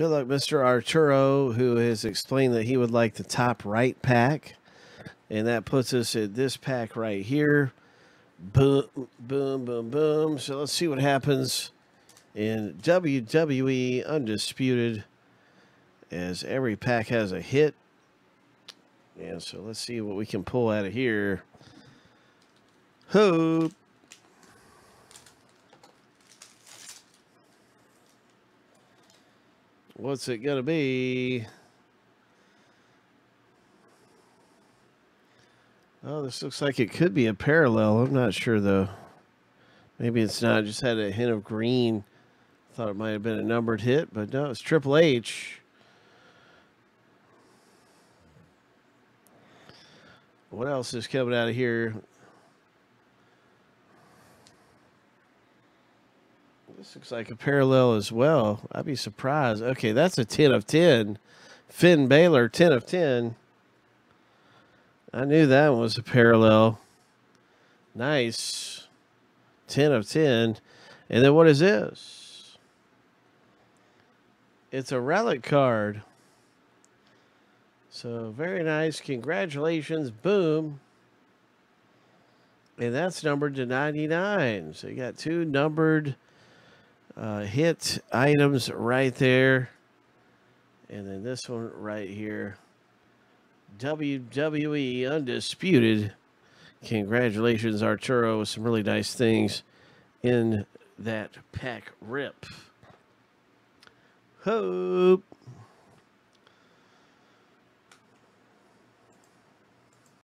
Good luck, Mr. Arturo, who has explained that he would like the top right pack. And that puts us at this pack right here. Boom, boom, boom, boom. So let's see what happens in WWE Undisputed as every pack has a hit. And so let's see what we can pull out of here. Hope. What's it going to be? Oh, this looks like it could be a parallel. I'm not sure, though. Maybe it's not. just had a hint of green. Thought it might have been a numbered hit, but no, it's Triple H. What else is coming out of here? This looks like a parallel as well. I'd be surprised. Okay, that's a 10 of 10. Finn Balor, 10 of 10. I knew that one was a parallel. Nice. 10 of 10. And then what is this? It's a relic card. So very nice. Congratulations. Boom. And that's numbered to 99. So you got two numbered uh, hit items right there. And then this one right here. WWE Undisputed. Congratulations, Arturo, with some really nice things in that pack rip. Hope.